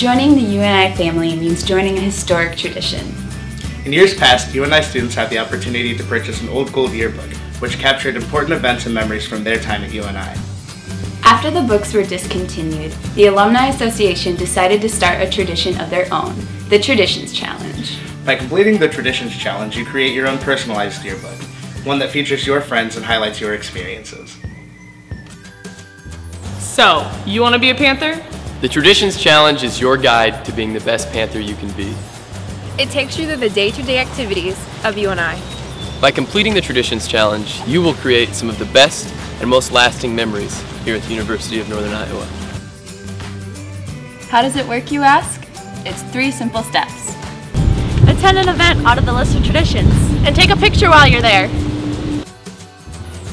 Joining the UNI family means joining a historic tradition. In years past, UNI students had the opportunity to purchase an old gold yearbook, which captured important events and memories from their time at UNI. After the books were discontinued, the Alumni Association decided to start a tradition of their own, the Traditions Challenge. By completing the Traditions Challenge, you create your own personalized yearbook, one that features your friends and highlights your experiences. So, you want to be a Panther? The Traditions Challenge is your guide to being the best Panther you can be. It takes you through the day-to-day activities of UNI. By completing the Traditions Challenge, you will create some of the best and most lasting memories here at the University of Northern Iowa. How does it work, you ask? It's three simple steps. Attend an event out of the list of traditions and take a picture while you're there.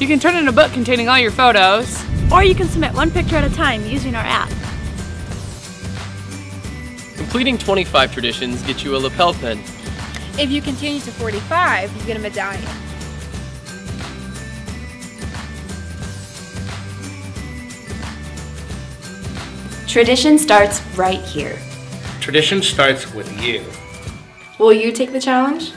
You can turn in a book containing all your photos. Or you can submit one picture at a time using our app. Completing 25 traditions gets you a lapel pin. If you continue to 45, you get a medallion. Tradition starts right here. Tradition starts with you. Will you take the challenge?